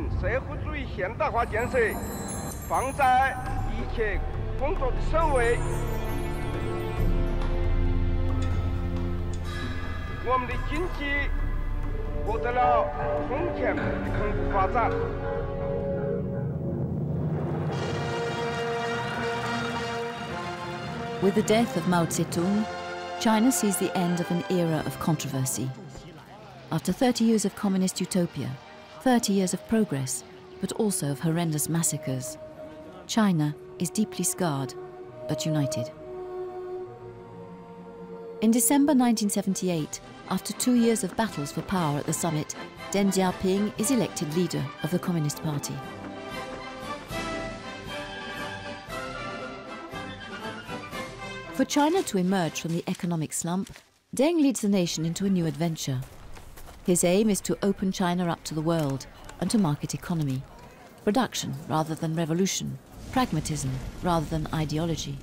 行社会主义现代化建设放在一切工作的首位。我们的经济获得了空前的蓬勃发展。With the death of Mao Zedong, China sees the end of an era of controversy. After 30 years of communist utopia, 30 years of progress, but also of horrendous massacres, China is deeply scarred, but united. In December 1978, after two years of battles for power at the summit, Deng Xiaoping is elected leader of the Communist Party. For China to emerge from the economic slump, Deng leads the nation into a new adventure. His aim is to open China up to the world and to market economy. Production rather than revolution, pragmatism rather than ideology.